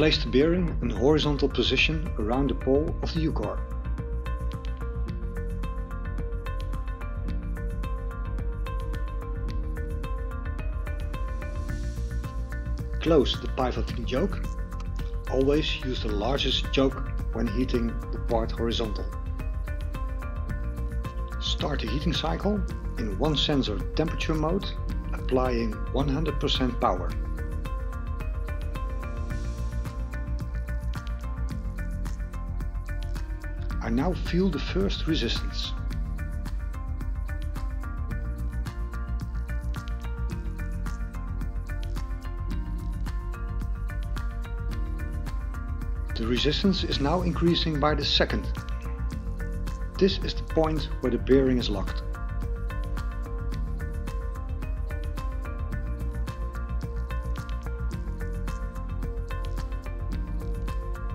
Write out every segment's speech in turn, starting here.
Place the bearing in horizontal position around the pole of the U-core. Close the pivoting yoke. Always use the largest yoke when heating the part horizontal. Start the heating cycle in one sensor temperature mode, applying 100% power. I now feel the first resistance. The resistance is now increasing by the second. This is the point where the bearing is locked.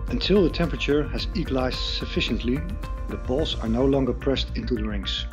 Until the temperature has equalized sufficiently, the balls are no longer pressed into the rings.